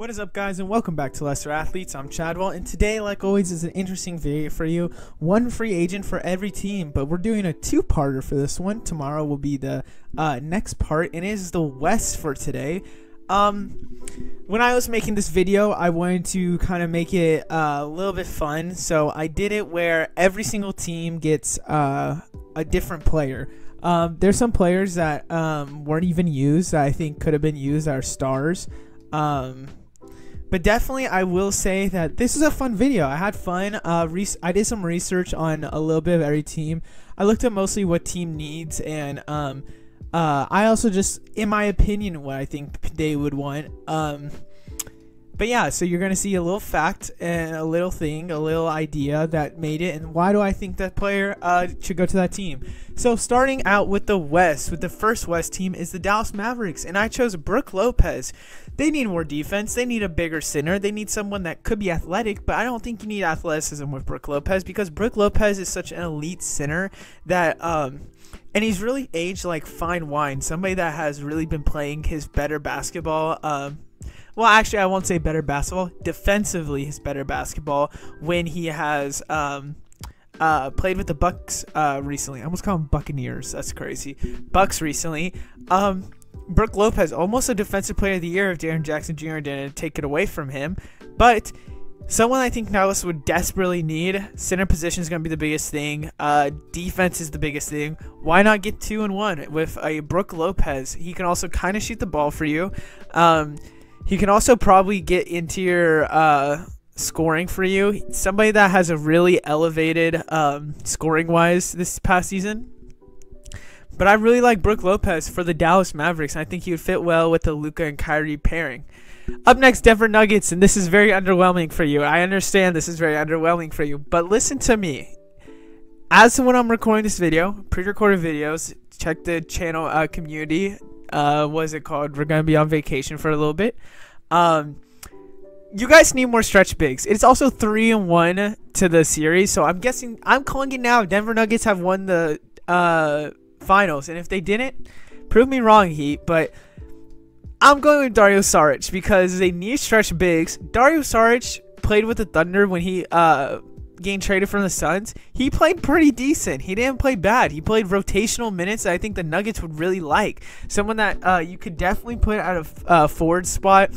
What is up, guys, and welcome back to Lesser Athletes. I'm Chadwell, and today, like always, is an interesting video for you. One free agent for every team, but we're doing a two-parter for this one. Tomorrow will be the uh, next part, and it is the West for today. Um, when I was making this video, I wanted to kind of make it uh, a little bit fun, so I did it where every single team gets uh, a different player. Um, there's some players that um, weren't even used that I think could have been used are stars. Um, but definitely, I will say that this is a fun video. I had fun. Uh, I did some research on a little bit of every team. I looked at mostly what team needs, and um, uh, I also just, in my opinion, what I think they would want. Um, but yeah, so you're gonna see a little fact and a little thing, a little idea that made it, and why do I think that player uh, should go to that team? So starting out with the West, with the first West team is the Dallas Mavericks, and I chose Brook Lopez. They need more defense. They need a bigger center. They need someone that could be athletic, but I don't think you need athleticism with Brook Lopez because Brook Lopez is such an elite center that um, and he's really aged like fine wine. Somebody that has really been playing his better basketball. Um, well, actually, I won't say better basketball. Defensively, his better basketball when he has um, uh, played with the Bucks uh, recently. I almost call them Buccaneers. That's crazy. Bucks recently. Um, Brook Lopez, almost a defensive player of the year if Jaren Jackson Jr. didn't take it away from him. But someone I think Dallas would desperately need. Center position is going to be the biggest thing. Uh, defense is the biggest thing. Why not get two and one with a Brook Lopez? He can also kind of shoot the ball for you. Um, he can also probably get into your uh, scoring for you. Somebody that has a really elevated um, scoring wise this past season. But I really like Brook Lopez for the Dallas Mavericks. I think he would fit well with the Luka and Kyrie pairing. Up next, Denver Nuggets, and this is very underwhelming for you. I understand this is very underwhelming for you, but listen to me. As to when I'm recording this video, pre-recorded videos, check the channel uh, community. Uh, what is it called? We're gonna be on vacation for a little bit. Um, you guys need more stretch bigs. It's also three and one to the series, so I'm guessing I'm calling it now. Denver Nuggets have won the uh finals, and if they didn't, prove me wrong, Heat. But I'm going with Dario Saric because they need stretch bigs. Dario Saric played with the Thunder when he uh getting traded from the Suns. He played pretty decent. He didn't play bad. He played rotational minutes I think the Nuggets would really like. Someone that uh, you could definitely put at a uh, forward spot.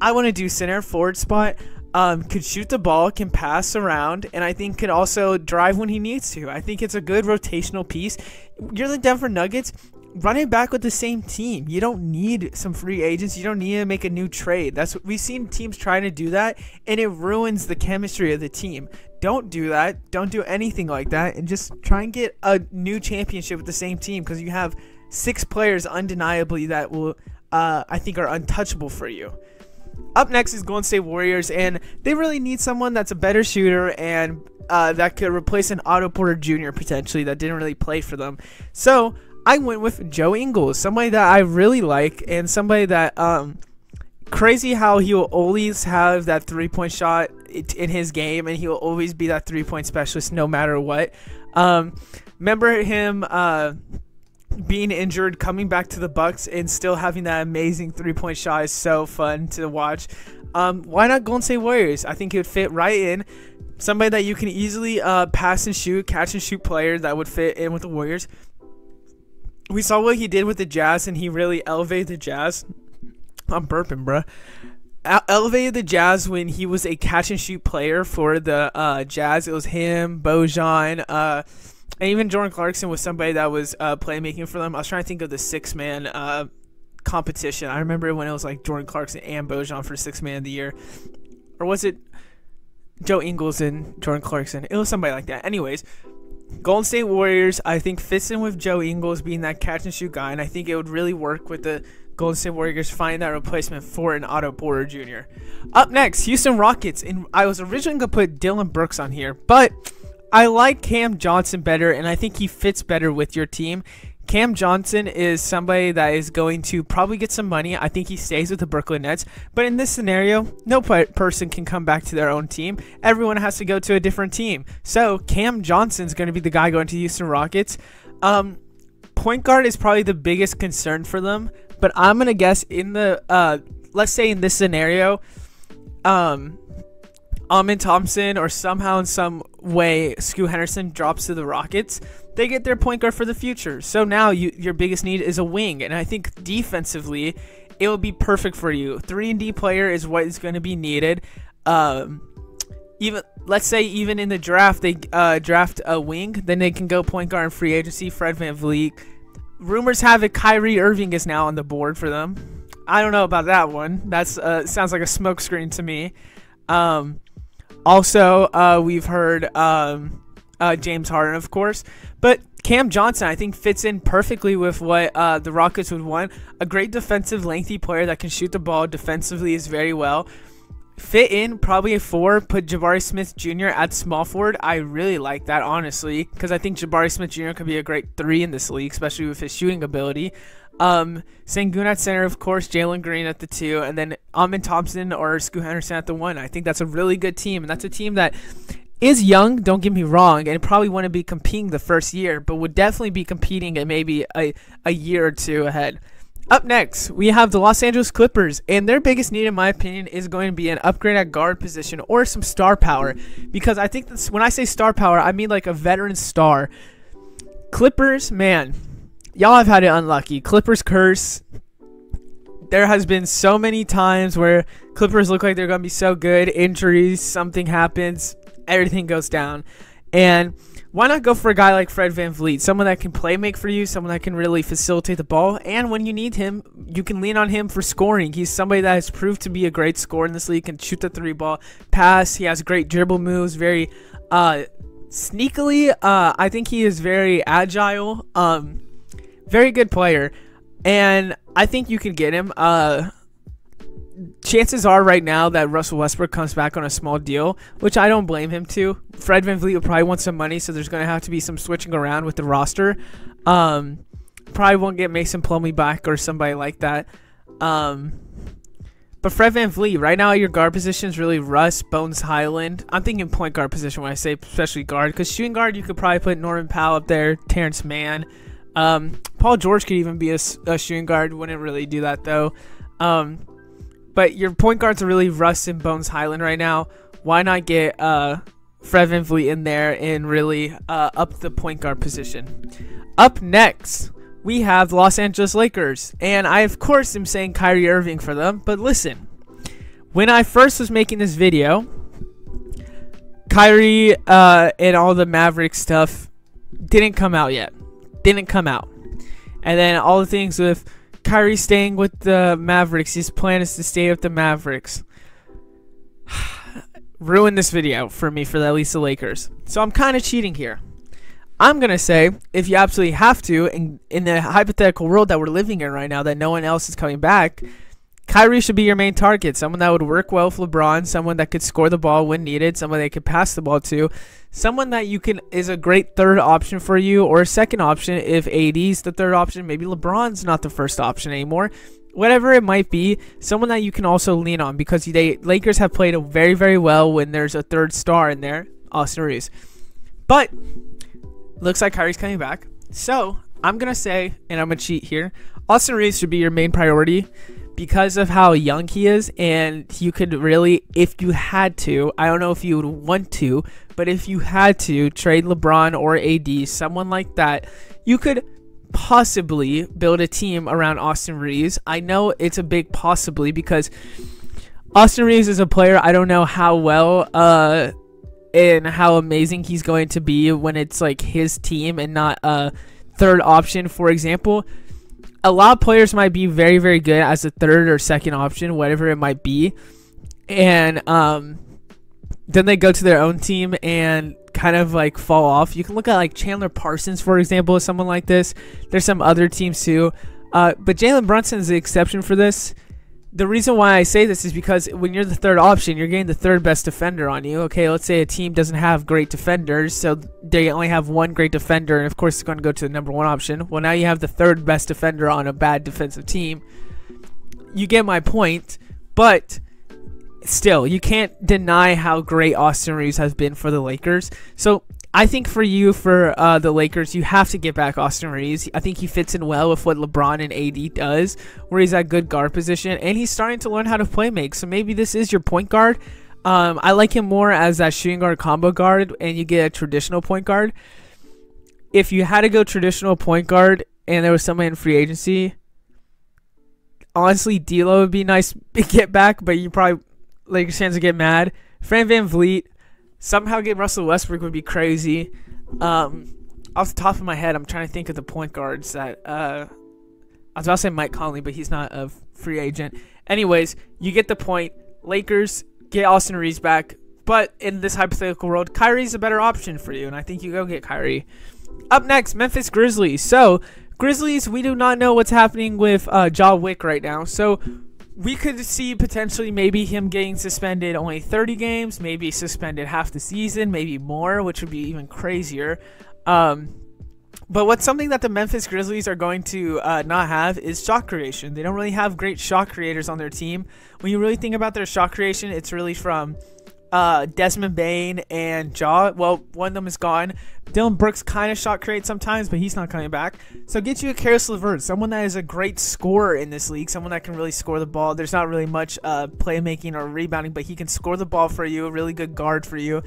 I want to do center forward spot. Um, could shoot the ball, can pass around, and I think could also drive when he needs to. I think it's a good rotational piece. You're the Denver Nuggets running back with the same team. You don't need some free agents. You don't need to make a new trade. That's what we've seen teams trying to do that, and it ruins the chemistry of the team. Don't do that. Don't do anything like that, and just try and get a new championship with the same team because you have six players undeniably that will, uh, I think, are untouchable for you. Up next is Golden State Warriors, and they really need someone that's a better shooter and uh, that could replace an Otto Porter Jr. potentially that didn't really play for them. So I went with Joe Ingles, somebody that I really like, and somebody that um crazy how he will always have that three point shot in his game, and he will always be that three point specialist no matter what. Um, remember him uh being injured, coming back to the Bucks, and still having that amazing three point shot is so fun to watch. Um, why not Golden State Warriors? I think it would fit right in. Somebody that you can easily uh, pass and shoot, catch and shoot player that would fit in with the Warriors we saw what he did with the Jazz, and he really elevated the Jazz. I'm burping, bruh. Elevated the Jazz when he was a catch and shoot player for the uh, Jazz. It was him, Bojan, uh, and even Jordan Clarkson was somebody that was uh, playmaking for them. I was trying to think of the six man uh, competition. I remember when it was like Jordan Clarkson and Bojan for six man of the year, or was it Joe Ingles and Jordan Clarkson? It was somebody like that. Anyways, Golden State Warriors, I think, fits in with Joe Ingles being that catch and shoot guy, and I think it would really work with the Golden State Warriors find that replacement for an Otto Porter Jr. Up next, Houston Rockets, and I was originally gonna put Dillon Brooks on here, but I like Cam Johnson better, and I think he fits better with your team. Cam Johnson is somebody that is going to probably get some money. I think he stays with the Brooklyn Nets. But in this scenario, no person can come back to their own team. Everyone has to go to a different team. So Cam Johnson's going to be the guy going to Houston Rockets. Um, point guard is probably the biggest concern for them. But I'm going to guess in the uh, let's say in this scenario, um, Amen Thompson or somehow in some way Scoot Henderson drops to the Rockets, they get their point guard for the future. So now you your biggest need is a wing, and I think defensively, it will be perfect for you. Three and D player is what is going to be needed. Um, even let's say even in the draft they uh, draft a wing, then they can go point guard and free agency. Fred Van VanVleet. Rumors have it Kyrie Irving is now on the board for them. I don't know about that one. That's uh, sounds like a smokescreen to me. Um, also, uh, we've heard um, uh, James Harden, of course, but Cam Johnson, I think, fits in perfectly with what uh, the Rockets would want. A great defensive, lengthy player that can shoot the ball defensively is very well. Fit in probably a four. Put Jabari Smith Jr. at small forward. I really like that, honestly, because I think Jabari Smith Jr. could be a great three in this league, especially with his shooting ability. Um, Sengun at center, of course, Jalen Green at the two, and then Amen Thompson or Scoot Henderson at the one. I think that's a really good team, and that's a team that is young, don't get me wrong, and probably to be competing the first year, but would definitely be competing at maybe a, a year or two ahead. Up next, we have the Los Angeles Clippers, and their biggest need, in my opinion, is going to be an upgrade at guard position or some star power. Because I think that's, when I say star power, I mean like a veteran star. Clippers, man, y'all have had it unlucky. Clippers curse. There has been so many times where Clippers look like they're going to be so good, injuries, something happens, everything goes down. And why not go for a guy like Fred VanVleet, someone that can play make for you, someone that can really facilitate the ball, and when you need him, you can lean on him for scoring. He's somebody that has proved to be a great scorer in this league, can shoot the three ball, pass. He has great dribble moves, very uh, sneakily. Uh, I think he is very agile, um, very good player, and I think you can get him. Uh, chances are right now that Russell Westbrook comes back on a small deal, which I don't blame him to. Fred VanVleet will probably want some money, so there's going to have to be some switching around with the roster. Um, probably won't get Mason Plumlee back or somebody like that. Um, but Fred VanVleet, right now your guard position is really Russ, Bones Hyland. I'm thinking point guard position when I say especially guard, because shooting guard you could probably put Norman Powell up there, Terance Mann. Um, Paul George could even be a, a shooting guard. Wouldn't really do that though. Um, but your point guards are really Russ and Bones Hyland right now. Why not get uh, Fred VanVleet in there and really uh, up the point guard position? Up next, we have Los Angeles Lakers. And I, of course, am saying Kyrie Irving for them. But listen, when I first was making this video, Kyrie uh, and all the Maverick stuff didn't come out yet. Didn't come out. And then all the things with Kyrie staying with the Mavericks. His plan is to stay with the Mavericks. Ruin this video for me for at least the Lakers. So I'm kind of cheating here. I'm gonna say if you absolutely have to, in in the hypothetical world that we're living in right now, that no one else is coming back, Kyrie should be your main target. Someone that would work well with LeBron, someone that could score the ball when needed, someone that could pass the ball to, someone that you can is a great third option for you or a second option if AD's the third option, maybe LeBron's not the first option anymore. Whatever it might be, someone that you can also lean on because they Lakers have played very very well when there's a third star in there, Austin Reaves. But looks like Kyrie's coming back. So, I'm going to say and I'm to cheat here. Austin Reaves should be your main priority because of how young he is and you could really if you had to i don't know if you would want to but if you had to trade lebron or ad someone like that you could possibly build a team around austin reaves i know it's a big possibly because austin reaves is a player i don't know how well uh and how amazing he's going to be when it's like his team and not a third option. For example a lot of players might be very very good as a third or second option, whatever it might be, and um, then they go to their own team and kind of like fall off. You can look at like Chandler Parsons, for example, someone like this. There's some other teams too, uh, but Jalen Brunson is the exception for this the reason why I say this is because when you're the third option, you're getting the third best defender on you. Okay, let's say a team doesn't have great defenders, so they only have one great defender, and of course, it's going to go to the number one option. Well, now you have the third best defender on a bad defensive team. You get my point, but still, you can't deny how great Austin Reaves has been for the Lakers. So I think for you, for uh, the Lakers, you have to get back Austin Reaves. I think he fits in well with what LeBron and AD does, where he's at good guard position, and he's starting to learn how to play make. So maybe this is your point guard. Um, I like him more as that shooting guard combo guard, and you get a traditional point guard. If you had to go traditional point guard, and there was someone in free agency, honestly, D'Lo would be nice to get back, but you probably Lakers fans would get mad. Fran Van VanVleet somehow get Russell Westbrook would be crazy. Um, off the top of my head, I'm trying to think of the point guards that uh, I was about to say Mike Conley, but he's not a free agent. Anyways, you get the point. Lakers get Austin Reaves back, but in this hypothetical world, Kyrie's a better option for you, and I think you go get Kyrie. Up next, Memphis Grizzlies. So Grizzlies, we do not know what's happening with uh, Ja Wick right now. So we could see potentially maybe him getting suspended only 30 games, maybe suspended half the season, maybe more, which would be even crazier. Um, but what's something that the Memphis Grizzlies are going to uh, not have is shot creation. They don't really have great shot creators on their team. When you really think about their shot creation, it's really from uh, Desmond Bane and Ja. Well, one of them is gone. Dillon Brooks kind of shot create sometimes, but he's not coming back. So get you a Caris LeVert, someone that is a great scorer in this league, someone that can really score the ball. There's not really much uh, playmaking or rebounding, but he can score the ball for you, a really good guard for you.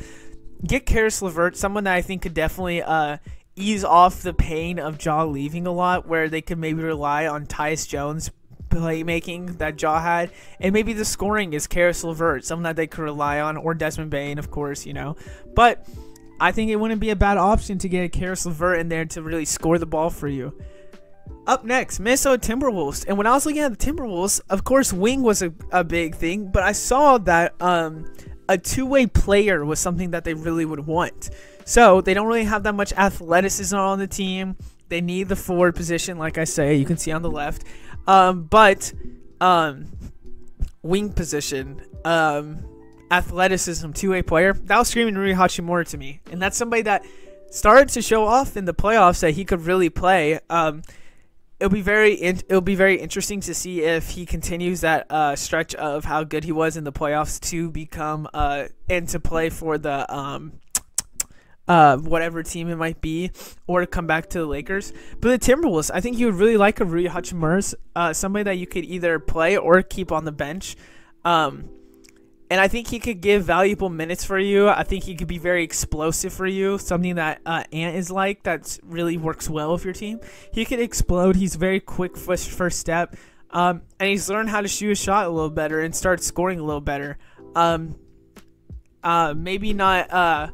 Get Caris LeVert, someone that I think could definitely uh, ease off the pain of Ja leaving a lot, where they could maybe rely on Tyus Jones playmaking that Ja had, and maybe the scoring is Caris LeVert, someone that they could rely on, or Desmond Bane, of course, you know. But I think it wouldn't be a bad option to get Caris LeVert in there to really score the ball for you. Up next, Minnesota Timberwolves. And when I was looking at the Timberwolves, of course, wing was a, a big thing, but I saw that um, a two way player was something that they really would want. So they don't really have that much athleticism on the team. They need the forward position, like I say, you can see on the left. Um, but um, wing position, um, athleticism, two way player, that was screaming Rui Hachimura to me. And that's somebody that started to show off in the playoffs that he could really play. Um, it'll be very in- it'll be very interesting to see if he continues that uh, stretch of how good he was in the playoffs to become uh, and to play for the um, uh, whatever team it might be, or come back to the Lakers. But the Timberwolves, I think you would really like a Rui Hachimura, uh, somebody that you could either play or keep on the bench. Um, and I think he could give valuable minutes for you. I think he could be very explosive for you, something that uh, Ant is like that really works well with your team. He could explode. He's very quick first, first step, um, and he's learned how to shoot a shot a little better and start scoring a little better. Um, uh, maybe not uh,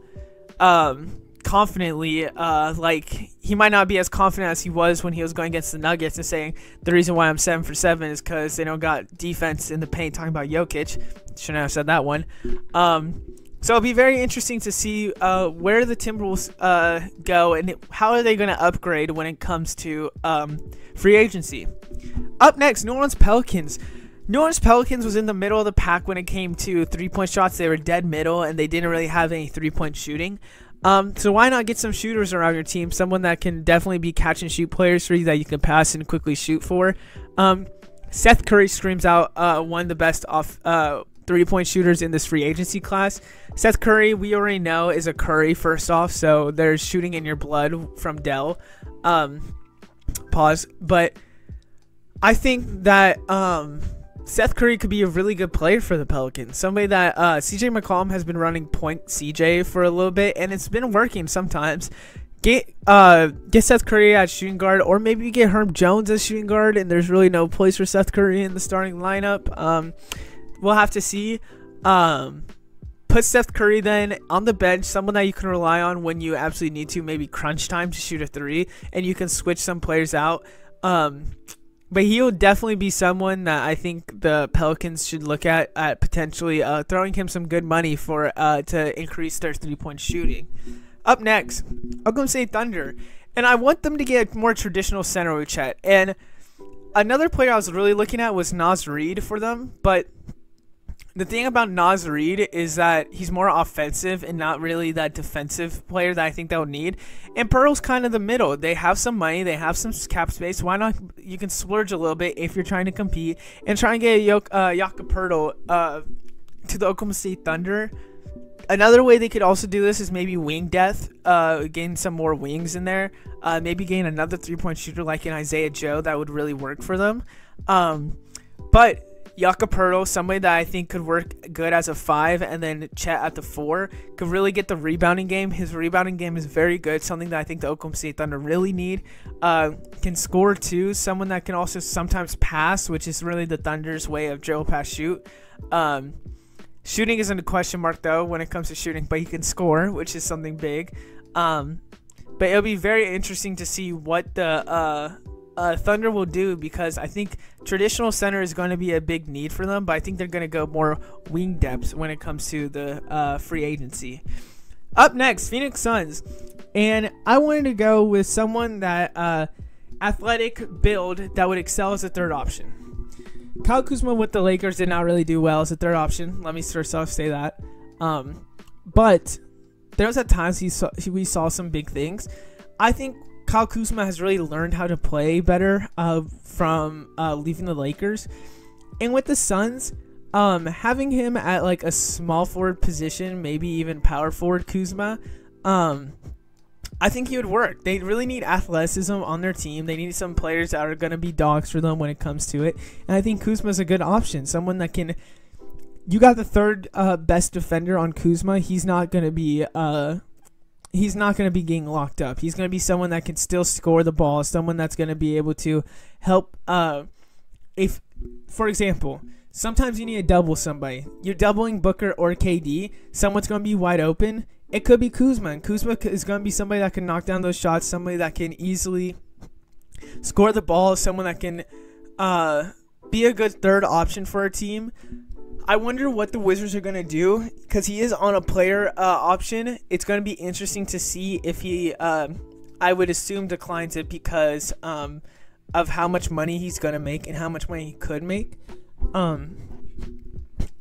um, confidently. Uh, like he might not be as confident as he was when he was going against the Nuggets and saying the reason why I'm seven for seven is because they don't got defense in the paint. Talking about Jokic, shouldn't have said that one. Um, so it'll be very interesting to see uh, where the Timberwolves uh, go and how are they going to upgrade when it comes to um, free agency. Up next, New Orleans Pelicans. New Orleans Pelicans was in the middle of the pack when it came to three point shots. They were dead middle and they didn't really have any three point shooting. Um, so why not get some shooters around your team? Someone that can definitely be catch and shoot players for you that you can pass and quickly shoot for. Um, Seth Curry screams out uh, one of the best off uh, three point shooters in this free agency class. Seth Curry, we already know, is a Curry first off, so there's shooting in your blood from Dell. Um, pause. But I think that um, Seth Curry could be a really good player for the Pelicans. Somebody that uh, CJ McCollum has been running point CJ for a little bit, and it's been working sometimes. Get uh get Seth Curry at shooting guard, or maybe you get Herb Jones as shooting guard, and there's really no place for Seth Curry in the starting lineup. Um, we'll have to see. Um, put Seth Curry then on the bench, someone that you can rely on when you absolutely need to, maybe crunch time to shoot a three, and you can switch some players out. Um, but he'll definitely be someone that I think the Pelicans should look at at potentially uh, throwing him some good money for uh, to increase their three point shooting. Up next, Oklahoma State Thunder, and I want them to get more traditional center Chet. And another player I was really looking at was Naz Reid for them, but the thing about Naz Reid is that he's more offensive and not really that defensive player that I think they'll need. And Poeltl's kind of the middle. They have some money, they have some cap space. Why not? You can splurge a little bit if you're trying to compete and try and get a uh, Poeltl uh, to the Oklahoma State Thunder. another way they could also do this is maybe wing death, uh, gain some more wings in there. Uh, maybe gain another three point shooter like an Isaiah Joe. That would really work for them. Um, but Jakob somebody that I think could work good as a five, and then Chet at the four could really get the rebounding game. His rebounding game is very good, something that I think the Oklahoma State Thunder really need. Uh, can score too, someone that can also sometimes pass, which is really the Thunder's way of drill pass shoot. Um, shooting isn't a question mark though when it comes to shooting, but he can score, which is something big. Um, but it'll be very interesting to see what the uh, uh, Thunder will do because I think traditional center is going to be a big need for them, but I think they're going to go more wing depth when it comes to the uh, free agency. Up next, Phoenix Suns, and I wanted to go with someone that uh, athletic build that would excel as a third option. Kyle Kuzma with the Lakers did not really do well as a third option. Let me first off say that. Um, but there was at times he saw, we saw some big things. I think Kyle Kuzma has really learned how to play better uh, from uh, leaving the Lakers. And with the Suns, um, having him at like a small forward position, maybe even power forward Kuzma, um, I think he would work. They really need athleticism on their team. They need some players that are going to be dogs for them when it comes to it. And I think Kuzma is a good option. Someone that can. You got the third uh, best defender on Kuzma. He's not going to be. Uh, he's not going to be getting locked up. He's going to be someone that can still score the ball, someone that's going to be able to help. Uh, if, for example, sometimes you need to double somebody. You're doubling Booker or KD. Someone's going to be wide open. It could be Kuzma. And Kuzma is going to be somebody that can knock down those shots, somebody that can easily score the ball, someone that can uh, be a good third option for a team. I wonder what the Wizards are going to do because he is on a player uh, option. It's going to be interesting to see if he, uh, I would assume, declines it because um, of how much money he's going to make and how much money he could make. Um,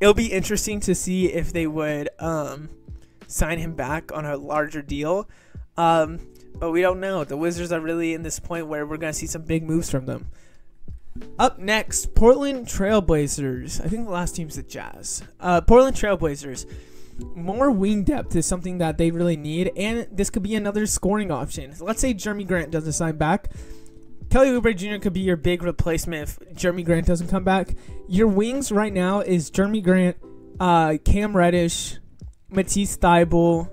it'll be interesting to see if they would um, sign him back on a larger deal. Um, but we don't know. The Wizards are really in this point where we're going to see some big moves from them. Up next, Portland Trailblazers. I think the last team's the Jazz. Uh, Portland Trailblazers. More wing depth is something that they really need, and this could be another scoring option. Let's say Jerami Grant doesn't sign back. Kelly Oubre Jr. could be your big replacement if Jerami Grant doesn't come back. Your wings right now is Jerami Grant, uh, Cam Reddish, Matisse Thybulle.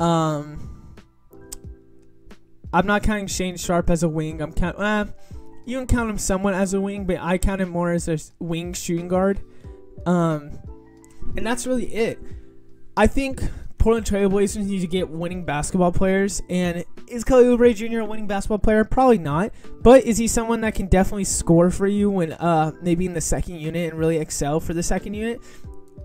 Um, I'm not counting Shane Sharp as a wing. I'm counting. Uh, you can count him somewhat as a wing, but I count him more as a wing shooting guard. Um, and that's really it. I think Portland Trailblazers need to get winning basketball players. And is Kelly Oubre Jr. a winning basketball player? Probably not. But is he someone that can definitely score for you when uh, maybe in the second unit and really excel for the second unit?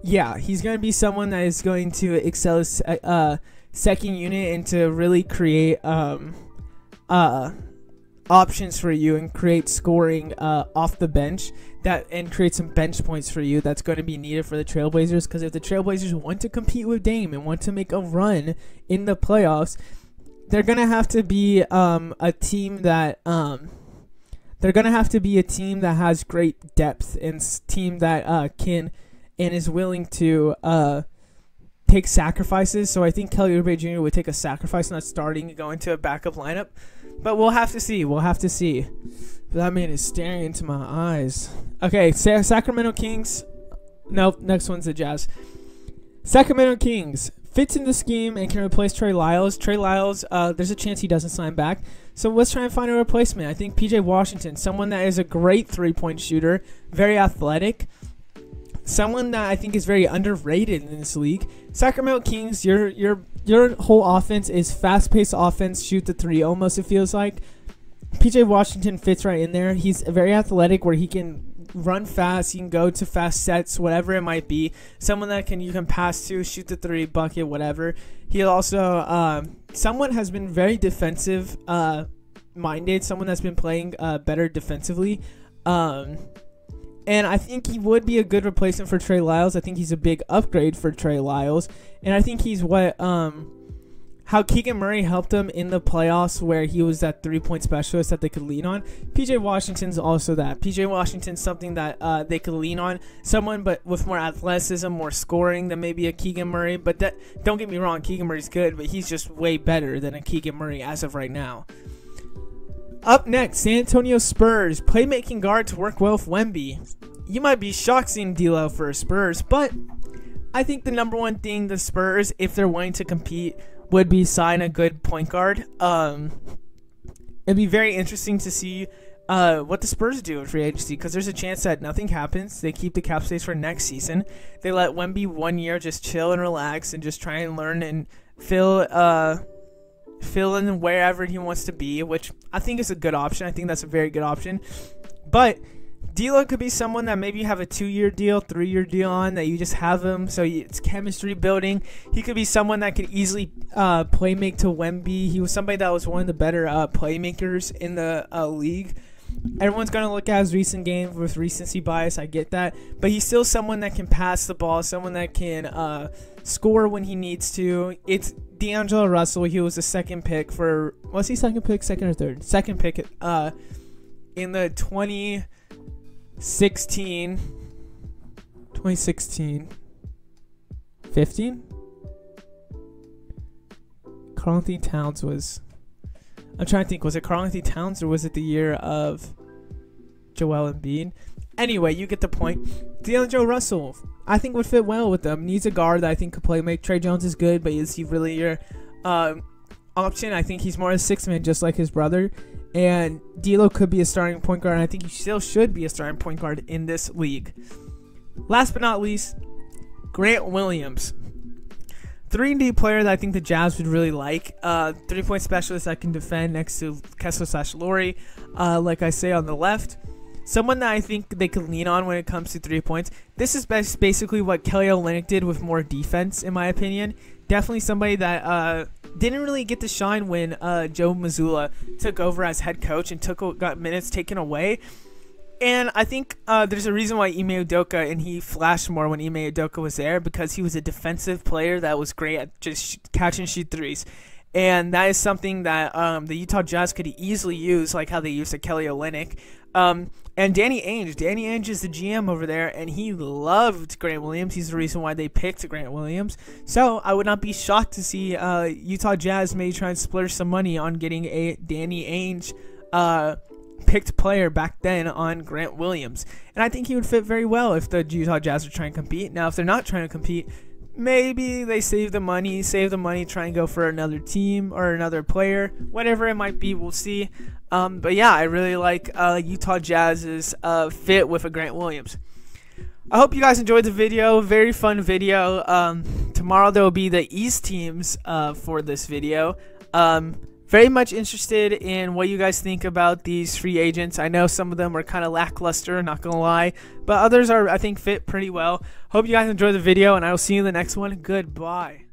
Yeah, he's going to be someone that is going to excel uh, second unit and to really create um, uh, options for you and create scoring uh, off the bench that and create some bench points for you that's going to be needed for the Trailblazers because if the Trailblazers want to compete with Dame and want to make a run in the playoffs, they're going to have to be um, a team that um, they're going to have to be a team that has great depth and team that uh, can and is willing to uh, take sacrifices. So I think Kelly Oubre Jr. would take a sacrifice not starting and go into a backup lineup. But we'll have to see. We'll have to see. That man is staring into my eyes. Okay, Sacramento Kings. Nope, next one's the Jazz. Sacramento Kings fits in the scheme and can replace Trey Lyles. Trey Lyles, uh, there's a chance he doesn't sign back. So let's try and find a replacement. I think PJ Washington, someone that is a great three point shooter, very athletic, someone that I think is very underrated in this league. Sacramento Kings, your your your whole offense is fast paced offense, shoot the three almost it feels like. PJ Washington fits right in there. He's very athletic where he can run fast, he can go to fast sets, whatever it might be. Someone that can you can pass to, shoot the three, bucket, whatever. He also um, someone has been very defensive uh, minded, someone that's been playing uh, better defensively. Um, and I think he would be a good replacement for Trey Lyles. I think he's a big upgrade for Trey Lyles. And I think he's what um how Keegan Murray helped him in the playoffs where he was that three point specialist that they could lean on. PJ Washington's also that. PJ Washington's something that uh, they could lean on. Someone but with more athleticism, more scoring than maybe a Keegan Murray. But that don't get me wrong, Keegan Murray's good, but he's just way better than a Keegan Murray as of right now. Up next, San Antonio Spurs. Playmaking guard to work well with Wemby. You might be shocked seeing D'Lo for Spurs, but I think the number one thing the Spurs, if they're wanting to compete, would be sign a good point guard. Um, it'd be very interesting to see uh, what the Spurs do in free agency because there's a chance that nothing happens. They keep the cap space for next season. They let Wemby one year just chill and relax and just try and learn and fill uh, fill in wherever he wants to be, which I think is a good option. I think that's a very good option. But D'Lo could be someone that maybe you have a two-year deal, three-year deal on that you just have him, so it's chemistry building. He could be someone that could easily uh, play make to Wemby. He was somebody that was one of the better uh, playmakers in the uh, league. Everyone's gonna look at his recent game with recency bias. I get that, but he's still someone that can pass the ball, someone that can uh, score when he needs to. It's D'Angelo Russell. He was the second pick for was he second pick, second or third? Second pick. Uh, in the 2016, 2016, 15. Karl-Anthony Towns was. I'm trying to think. Was it Karl-Anthony Towns or was it the year of Joel Embiid? Anyway, you get the point. D'Angelo Russell, I think would fit well with them. Needs a guard that I think could play make. Tre Jones is good, but is he really your uh, option? I think he's more a six man, just like his brother. And D'Lo could be a starting point guard, and I think he still should be a starting point guard in this league. Last but not least, Grant Williams. 3 and D player that I think the Jazz would really like. Uh, three point specialist that can defend next to Kessler slash Lauri. Uh, like I say on the left someone that I think they could lean on when it comes to three points. This is basically what Kelly Olynyk did with more defense, in my opinion. Definitely somebody that uh, didn't really get to shine when uh, Joe Mazzulla took over as head coach and took got minutes taken away. And I think uh, there's a reason why Ime Udoka and he flashed more when Ime Udoka was there because he was a defensive player that was great at just catch and shoot threes. And that is something that um, the Utah Jazz could easily use, like how they used a Kelly Olynyk. Um, and Danny Ainge, Danny Ainge is the GM over there, and he loved Grant Williams. He's the reason why they picked Grant Williams. So I would not be shocked to see uh, Utah Jazz maybe try and splurge some money on getting a Danny Ainge uh, picked player back then on Grant Williams. And I think he would fit very well if the Utah Jazz are trying to compete. Now, if they're not trying to compete, maybe they save the money, save the money, try and go for another team or another player, whatever it might be. We'll see. Um, but yeah, I really like uh, Utah Jazz's uh, fit with a Grant Williams. I hope you guys enjoyed the video. Very fun video. Um, tomorrow there will be the East teams uh, for this video. Um, very much interested in what you guys think about these free agents. I know some of them are kind of lackluster, not gonna lie, but others are I think fit pretty well. Hope you guys enjoyed the video, and I will see you in the next one. Goodbye.